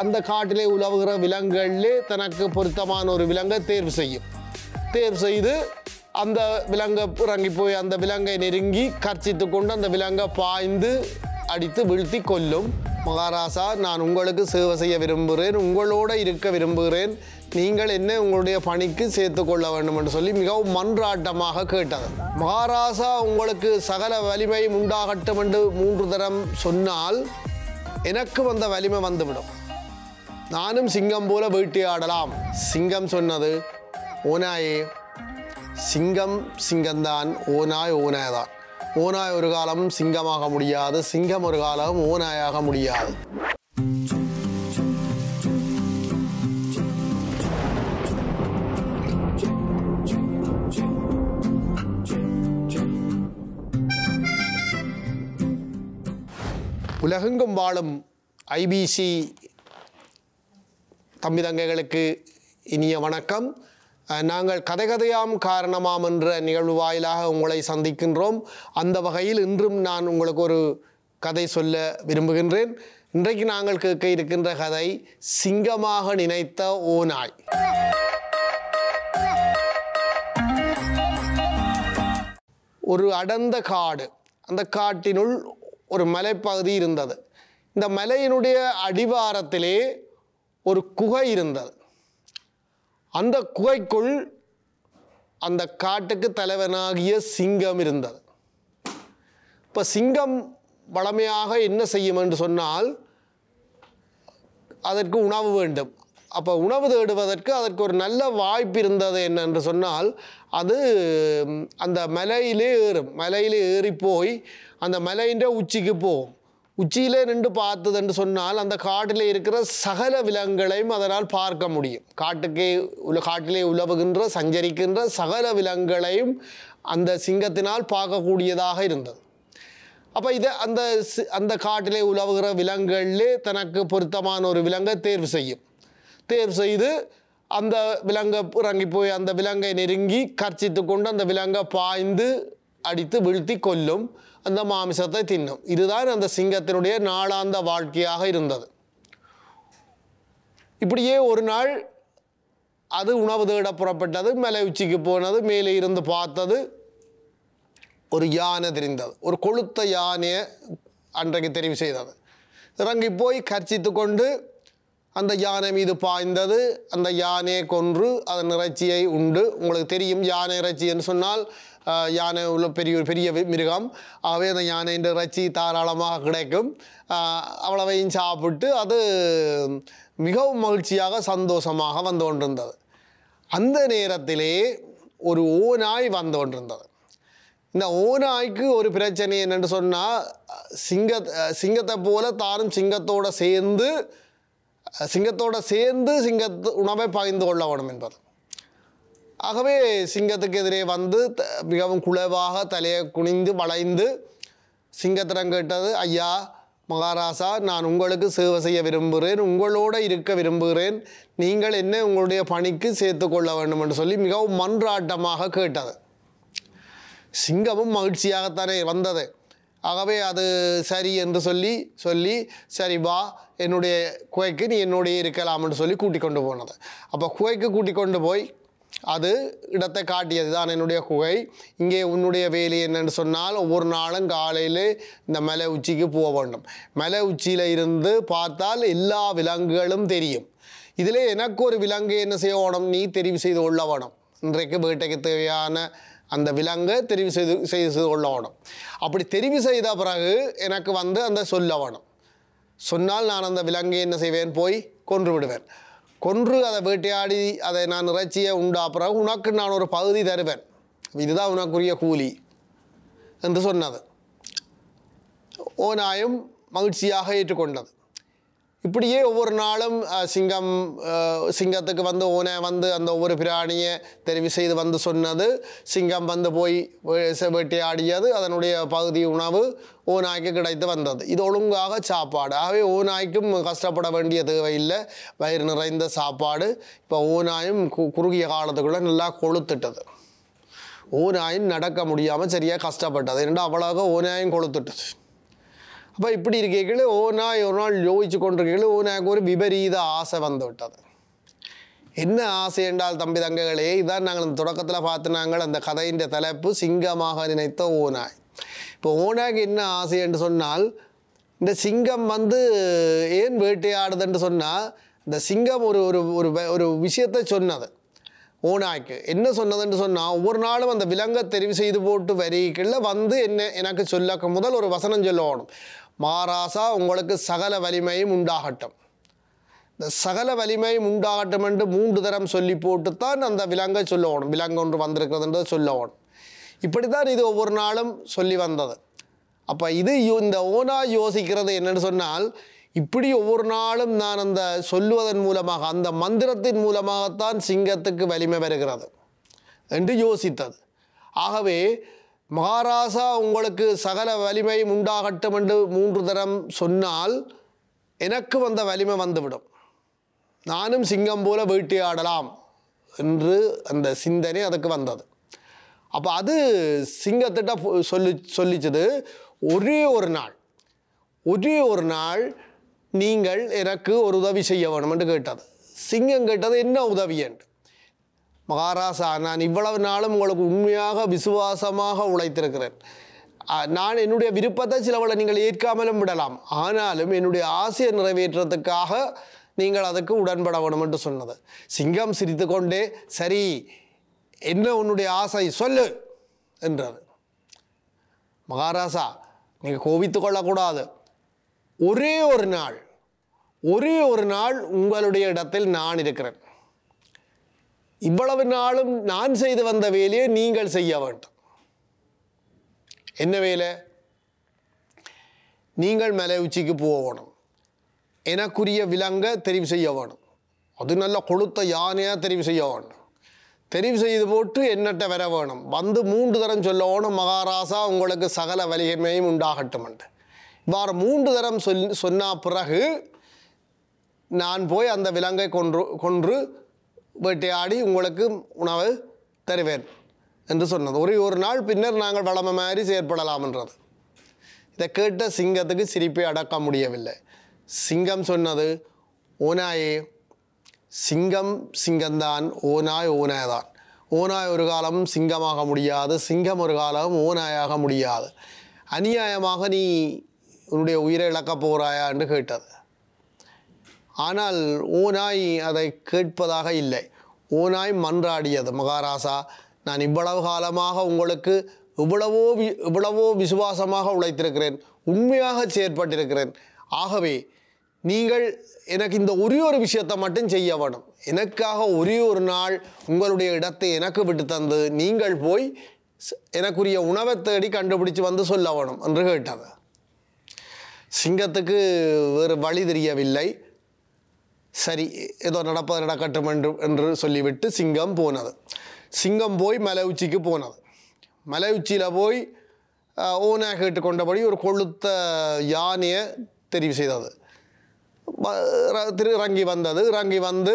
அந்த காட்டிலே உலவுகிற விலங்குகளிலே தனக்கு பொருத்தமான ஒரு விலங்கை தேர்வு செய்யும். தேர்வு செய்து அந்த விலங்கை இறங்கி போய் அந்த விலங்கை நெருங்கி கர்ச்சித்து கொண்டு அந்த விலங்கை பாய்ந்து அடித்து வீழ்த்தி கொல்லும். மகாராசா நான் உங்களுக்கு சேவை செய்ய விரும்புகிறேன் உங்களோட இருக்க விரும்புகிறேன். நீங்கள் என்ன உங்களுடைய பணிக்கு சேர்த்து கொள்ள வேண்டும் என்று சொல்லி மிகவும் மன்றாட்டமாக கேட்டது. மகாராசா உங்களுக்கு சகல வலிமையும் உண்டாகட்டும் என்று மூன்று தரம் சொன்னால் எனக்கு வந்த வலிமை வந்துவிடும். நானும் சிங்கம் போல வேட்டையாடலாம் சிங்கம் சொன்னது ஓனாயே சிங்கம் சிங்கம்தான் ஓனாய் ஓனாய்தான் ஓனாய் ஒரு காலம் சிங்கமாக முடியாது சிங்கம் ஒரு காலம் ஓனாயாக முடியாது. உலகெங்கும் வாழும் ஐபிசி தம்பி தங்கைகளுக்கு இனிய வணக்கம். நாங்கள் கதை கதையாம் காரணமாம் என்ற நிகழ்வு வாயிலாக உங்களை சந்திக்கின்றோம். அந்த வகையில் இன்றும் நான் உங்களுக்கு ஒரு கதை சொல்ல விரும்புகின்றேன். இன்றைக்கு நாங்கள் கேட்க இருக்கின்ற கதை சிங்கமாக நினைத்த ஓநாய் ஒரு அடர்ந்த காடு அந்த காட்டினுள் ஒரு மலைப்பகுதி இருந்தது. இந்த மலையினுடைய அடிவாரத்திலே ஒரு குகை இருந்தது. அந்த குகைக்குள் அந்த காட்டுக்கு தலைவனாகிய சிங்கம் இருந்தது. இப்போ சிங்கம் வளமையாக என்ன செய்யும் என்று சொன்னால் அதற்கு உணவு வேண்டும். அப்போ உணவு தேடுவதற்கு அதற்கு ஒரு நல்ல வாய்ப்பு இருந்தது என்னென்று சொன்னால் அது அந்த மலையிலே ஏறும். மலையிலே ஏறி போய் அந்த மலையின் உச்சிக்கு போகும். உச்சியிலே நின்று பார்த்தது என்று சொன்னால் அந்த காட்டிலே இருக்கிற சகல விலங்குகளையும் அதனால் பார்க்க முடியும். காட்டுக்கே உல காட்டிலே உலவுகின்ற சஞ்சரிக்கின்ற சகல விலங்குகளையும் அந்த சிங்கத்தினால் பார்க்கக்கூடியதாக இருந்தது. அப்போ இதை அந்த அந்த காட்டிலே உலவுகிற விலங்குகளிலே தனக்கு பொருத்தமான ஒரு விலங்கை தேர்வு செய்யும். தேர்வு செய்து அந்த விலங்கை இறங்கி போய் அந்த விலங்கை நெருங்கி கர்ச்சித்து கொண்டு அந்த விலங்கை பாய்ந்து அடித்து வீழ்த்தி கொல்லும். அந்த மாமிசத்தை தின்னும். இதுதான் அந்த சிங்கத்தினுடைய நாளாந்த வாழ்க்கையாக இருந்தது. இப்படியே ஒரு நாள் அது உணவு தேட புறப்பட்டது மலை உச்சிக்கு போனது மேலே இருந்து பார்த்தது. ஒரு யானை தெரிந்தது. ஒரு கொளுத்த யானையை அன்றைக்கு தெரிவு செய்தது. இறங்கி போய் கர்ச்சித்து கொண்டு அந்த யானை மீது பாய்ந்தது. அந்த யானையை கொன்று அதன் இறைச்சியை உண்டு. உங்களுக்கு தெரியும் யானை இறைச்சி என்று சொன்னால் யானை உள்ள பெரிய ஒரு பெரிய வி- மிருகம் ஆகவே அந்த யானைன்ற இறைச்சி தாராளமாக கிடைக்கும் அவ்வளவையும் சாப்பிட்டு அது மிகவும் மகிழ்ச்சியாக சந்தோஷமாக வந்து கொண்டிருந்தது அந்த நேரத்திலே ஒரு ஓநாய் வந்து கொண்டிருந்தது இந்த ஓநாய்க்கு ஒரு பிரச்சனை என்னென்று சொன்னால் சிங்க சிங்கத்தை போல தானும் சிங்கத்தோடு சேர்ந்து சிங்கத்தோடு சேர்ந்து சிங்கத்து உணவை பகிர்ந்து கொள்ள வேணும் என்பது ஆகவே சிங்கத்துக்கு எதிரே வந்து த- மிகவும் குளவாக தலையை குனிந்து வளைந்து சிங்கத்திடம் கேட்டது ஐயா மகாராசா நான் உங்களுக்கு சேவை செய்ய விரும்புகிறேன் உங்களோட இருக்க விரும்புகிறேன். நீங்கள் என்ன உங்களுடைய பணிக்கு சேர்த்து கொள்ள வேண்டும் என்று சொல்லி மிகவும் மன்றாட்டமாக கேட்டது. சிங்கமும் மகிழ்ச்சியாகத்தானே வந்தது. ஆகவே அது சரி என்று சொல்லி சொல்லி சரி வா என்னுடைய குகைக்கு நீ என்னுடைய இருக்கலாம் என்று சொல்லி கூட்டிக் கொண்டு போனது. அப்போ குகைக்கு கூட்டிக் கொண்டு போய் அது இடத்தை காட்டியது தான் என்னுடைய குகை. இங்கே உன்னுடைய வேலை என்னன்னு சொன்னால் ஒவ்வொரு நாளும் காலையில் இந்த மலை உச்சிக்கு போக வேண்டும். மலை உச்சியில் இருந்து பார்த்தால் எல்லா விலங்குகளும் தெரியும். இதில் எனக்கு ஒரு விலங்கு என்ன செய்ய வேணும்? நீ தெரிவு செய்து கொள்ள வேணும். இன்றைக்கு வேட்டைக்கு தேவையான அந்த விலங்கை தெரிவு செய்து செய்து கொள்ள வேணும். அப்படி தெரிவு செய்த பிறகு எனக்கு வந்து அந்த சொல்ல வேணும். சொன்னால் நான் அந்த விலங்கை என்ன செய்வேன்? போய் கொன்று விடுவேன். கொன்று அதை வேட்டையாடி அதை நான் இறைச்சியை உண்டா. பிறகு உனக்கு நான் ஒரு பகுதி தருவேன். இதுதான் உனக்குரிய கூலி என்று சொன்னது. ஓநாயும் மகிழ்ச்சியாக ஏற்றுக்கொண்டது. இப்படியே ஒவ்வொரு நாளும் சிங்கம் சிங்கத்துக்கு வந்து ஊனை வந்து அந்த ஒவ்வொரு பிராணியை தெரிவு செய்து வந்து சொன்னது. சிங்கம் வந்து போய் வேட்டையாடியது. அதனுடைய பகுதி உணவு ஓநாய்க்கு கிடைத்து வந்தது. இது ஒழுங்காக சாப்பாடு. ஆகவே ஓநாய்க்கும் கஷ்டப்பட வேண்டிய தேவையில்லை. வயிறு நிறைந்த சாப்பாடு. இப்போ ஓநாயும் கு குறுகிய காலத்துக்குள்ளே நல்லா கொளுத்துட்டது. ஓநாயும் நடக்க முடியாமல் சரியாக கஷ்டப்பட்டது. ஏன்னா அவ்வளோக ஓநாயும் கொளுத்துட்டது. அப்போ இப்படி இருக்கைகளே ஓனாய் ஒரு நாள் யோசிச்சு கொண்டிருக்கைகளே ஓனாய்க்கு ஒரு விபரீத ஆசை வந்து விட்டது என்ன ஆசை என்றால் தம்பி தங்கங்களே இதான் நாங்கள் இந்த தொடக்கத்தில் பார்த்து நாங்கள் அந்த கதையின் தலைப்பு சிங்கமாக நினைத்த ஓனாய் இப்போ ஓனாய்க்கு என்ன ஆசை என்று சொன்னால் இந்த சிங்கம் வந்து ஏன் வேட்டையாடுதுன்னு சொன்னால் இந்த சிங்கம் ஒரு ஒரு ஒரு ஒரு விஷயத்தை சொன்னது ஓனாய்க்கு என்ன சொன்னதுன்னு சொன்னால் ஒவ்வொரு நாளும் அந்த விலங்கை தெரிவு செய்து போட்டு வரிக்குள்ள வந்து என்ன எனக்கு சொல்ல முதல் ஒரு வசனம் சொல்லணும் மாராசா உங்களுக்கு சகல வலிமையும் உண்டாகட்டும். இந்த சகல வலிமையும் உண்டாகட்டும் என்று மூன்று தரம் சொல்லி போட்டுத்தான் அந்த விலங்கை சொல்லணும். விலங்கு ஒன்று வந்திருக்கிறதுன்றதை சொல்லணும். இப்படித்தான் இது ஒவ்வொரு நாளும் சொல்லி வந்தது. அப்போ இது இந்த ஓனா யோசிக்கிறது என்னென்னு சொன்னால் இப்படி ஒவ்வொரு நாளும் நான் அந்த சொல்லுவதன் மூலமாக அந்த மந்திரத்தின் மூலமாகத்தான் சிங்கத்துக்கு வலிமை வருகிறது என்று யோசித்தது. ஆகவே மகாராசா உங்களுக்கு சகல வலிமையும் உண்டாகட்டும் என்று மூன்று தரம் சொன்னால் எனக்கு வந்த வலிமை வந்துவிடும். நானும் சிங்கம் போல வேட்டையாடலாம் என்று அந்த சிந்தனை அதுக்கு வந்தது. அப்போ அது சிங்கத்திட்ட சொல்லி சொல்லிச்சது ஒரே ஒரு நாள் ஒரே ஒரு நாள் நீங்கள் எனக்கு ஒரு உதவி செய்ய வேணும் என்று கேட்டது. சிங்கம் கேட்டது என்ன உதவி? என்று. மகாராசா நான் இவ்வளவு நாளும் உங்களுக்கு உண்மையாக விசுவாசமாக உழைத்திருக்கிறேன். நான் என்னுடைய விருப்பத்தை சிலவளை நீங்கள் ஏற்காமலும் விடலாம். ஆனாலும் என்னுடைய ஆசையை நிறைவேற்றத்துக்காக நீங்கள் அதுக்கு உடன்பட வேணும் என்று சொன்னது. சிங்கம் சிரித்துக்கொண்டே சரி என்ன உன்னுடைய ஆசை சொல்லு என்றது மகாராசா நீங்கள் கோபித்து கொள்ளக்கூடாது. ஒரே ஒரு நாள் ஒரே ஒரு நாள் உங்களுடைய இடத்தில் நான் இருக்கிறேன். இவ்வளவு நாளும் நான் செய்து வந்த வேலையை நீங்கள் செய்ய வேண்டும். என்ன வேலை? நீங்கள் மலை உச்சிக்கு போகணும். எனக்குரிய விலங்கை தெரிவு செய்ய வேணும். அது நல்ல கொளுத்த யானையாக தெரிவு செய்ய வேணும் தெரிவு செய்து போட்டு என்னட்ட வர வேணும். வந்து மூன்று தரம் சொல்ல வேணும் மகாராசா உங்களுக்கு சகல வலிமையும் உண்டாகட்டும் என்று. இவ்வாறு மூன்று தரம் சொல் சொன்ன பிறகு நான் போய் அந்த விலங்கை கொன்று கொன்று வேட்டையாடி உங்களுக்கு உணவு தருவேன் என்று சொன்னது. ஒரே ஒரு நாள் பின்னர் நாங்கள் வளமை மாதிரி செயற்படலாம் என்றது. இதை கேட்ட சிங்கத்துக்கு சிரிப்பை அடக்க முடியவில்லை. சிங்கம் சொன்னது ஓனாயே சிங்கம் சிங்கம்தான் ஓனாய் ஓனாய்தான் ஓனாய் ஒரு காலம் சிங்கமாக முடியாது சிங்கம் ஒரு காலம் ஓனாயாக முடியாது. அநியாயமாக நீ உன்னுடைய உயிரை இழக்கப் போகிறாயா? என்று கேட்டது. ஆனால் ஓநாய் அதை கேட்பதாக இல்லை. ஓநாய் மன்றாடியது. மகாராசா நான் இவ்வளவு காலமாக உங்களுக்கு இவ்வளவோ வி இவ்வளவோ விசுவாசமாக உழைத்திருக்கிறேன். உண்மையாக செயற்பட்டிருக்கிறேன். ஆகவே நீங்கள் எனக்கு இந்த ஒரே ஒரு விஷயத்தை மட்டும் செய்ய வேணும். எனக்காக ஒரே ஒரு நாள் உங்களுடைய இடத்தை எனக்கு விட்டு தந்து நீங்கள் போய் எனக்குரிய உணவை தேடி கண்டுபிடிச்சு வந்து சொல்ல வேணும் என்று கேட்டது சிங்கத்துக்கு வேறு வழி தெரியவில்லை. சரி ஏதோ நடப்பது நடக்கட்டும் என்று என்று சொல்லிவிட்டு சிங்கம் போனது. சிங்கம் போய் மலை உச்சிக்கு போனது. மலை உச்சியில் போய் ஓனாக ஓனா கேட்டுக்கொண்டபடி ஒரு கொளுத்த யானையை தெரிவு செய்தது. திரு இறங்கி வந்தது. இறங்கி வந்து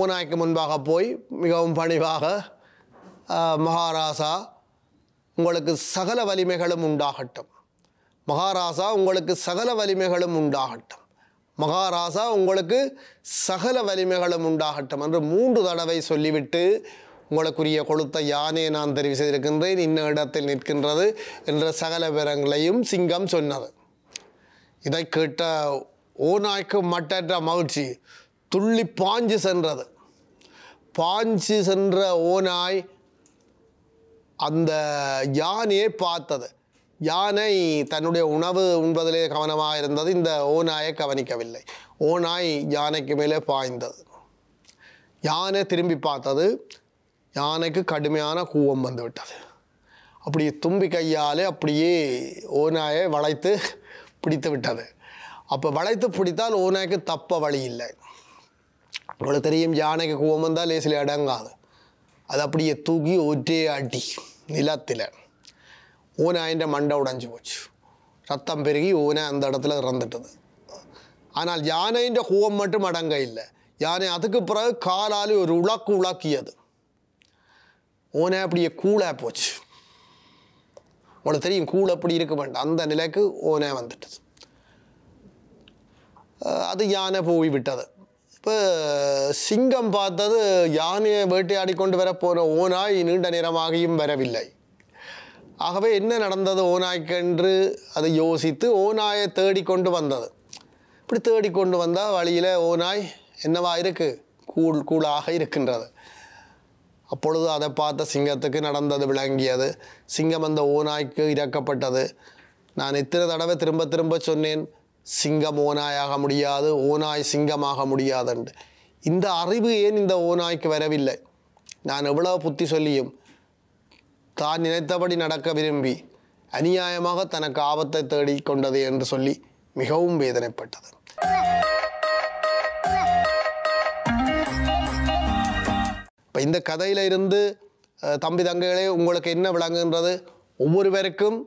ஓநாய்க்கு முன்பாக போய் மிகவும் பணிவாக மகாராசா உங்களுக்கு சகல வலிமைகளும் உண்டாகட்டும். மகாராசா உங்களுக்கு சகல வலிமைகளும் உண்டாகட்டும். மகாராசா உங்களுக்கு சகல வலிமைகளும் உண்டாகட்டும் என்று மூன்று தடவை சொல்லிவிட்டு உங்களுக்குரிய கொளுத்த யானையை நான் தெரிவு செய்திருக்கின்றேன். இன்ன இடத்தில் நிற்கின்றது என்ற சகல விவரங்களையும் சிங்கம் சொன்னது. இதை கேட்ட ஓநாய்க்கு மட்டற்ற மகிழ்ச்சி. துள்ளி பாஞ்சு சென்றது. பாஞ்சு சென்ற ஓநாய் அந்த யானையை பார்த்தது. யானை தன்னுடைய உணவு உண்பதிலே கவனமாக இருந்தது இந்த ஓநாயை கவனிக்கவில்லை. ஓநாய் யானைக்கு மேலே பாய்ந்தது. யானை திரும்பி பார்த்தது யானைக்கு கடுமையான கூவம் வந்து விட்டது அப்படியே தும்பி கையாலே அப்படியே ஓநாயை வளைத்து பிடித்து விட்டது. அப்போ வளைத்து பிடித்தால் ஓநாய்க்கு தப்ப வழி இல்லை. உங்களுக்கு தெரியும் யானைக்கு கூவம் வந்தால் லேசில் அடங்காது. அது அப்படியே தூக்கி ஒற்றே அடி நிலத்தில். ஓனாயிൻ്റെ மண்டை உடைஞ்சு போச்சு. ரத்தம் பெருகி ஓனை அந்த இடத்துல இறந்துட்டது. ஆனால் யானையின் கூவம் மட்டும் அடங்க இல்லை. யானை அதுக்கு பிறகு காலால் ஒரு உலக்கு உலக்கியது. ஓனை அப்படியே கூழா போச்சு. உங்களுக்கு தெரியும் கூழ் அப்படி இருக்க வேண்டாம். அந்த நிலைக்கு ஓனை வந்துட்டது. அது யானை போய் விட்டது. இப்போ சிங்கம் பார்த்தது யானையை வேட்டையாடி கொண்டு வர வரப்போன ஓனாய் நீண்ட நேரமாகியும் வரவில்லை. ஆகவே என்ன நடந்தது ஓநாய்க்கென்று அதை யோசித்து ஓநாயை தேடிக்கொண்டு வந்தது. இப்படி தேடிக்கொண்டு வந்தால் வழியில் ஓநாய் என்னவா இருக்கு? கூழ் கூழாக இருக்கின்றது. அப்பொழுது அதை பார்த்த சிங்கத்துக்கு நடந்தது விளங்கியது. சிங்கம் அந்த ஓநாய்க்கு இறக்கப்பட்டது. நான் இத்தனை தடவை திரும்ப திரும்ப சொன்னேன் சிங்கம் ஓநாயாக முடியாது ஓநாய் சிங்கமாக முடியாதுண்டு இந்த அறிவு ஏன் இந்த ஓநாய்க்கு வரவில்லை? நான் எவ்வளோ புத்தி சொல்லியும் தான் நினைத்தபடி நடக்க விரும்பி அநியாயமாக தனக்கு ஆபத்தை தேடிக் கொண்டது என்று சொல்லி மிகவும் வேதனைப்பட்டது. இப்போ இந்த கதையில இருந்து தம்பி தங்கைகளே உங்களுக்கு என்ன விளங்குகின்றது? ஒவ்வொருவருக்கும்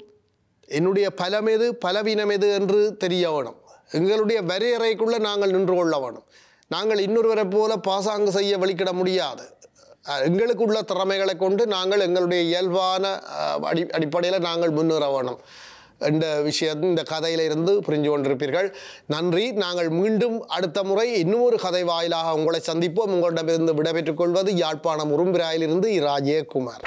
என்னுடைய பலம் எது பலவீனம் எது என்று தெரிய வேணும். எங்களுடைய வரையறைக்குள்ளே நாங்கள் நின்று கொள்ள வேணும். நாங்கள் இன்னொருவரை போல பாசாங்கு செய்ய வழிக்கிட முடியாது. எங்களுக்கு உள்ள திறமைகளை கொண்டு நாங்கள் எங்களுடைய இயல்பான அடி அடிப்படையில் நாங்கள் முன்னேற வேணும் என்ற விஷயம் இந்த கதையில இருந்து புரிஞ்சு கொண்டிருப்பீர்கள். நன்றி. நாங்கள் மீண்டும் அடுத்த முறை இன்னொரு கதை வாயிலாக உங்களை சந்திப்போம். உங்களிடமிருந்து விடைபெற்றுக் கொள்வது யாழ்ப்பாணம் உரும்பிராயிலிருந்து இராஜேகுமார்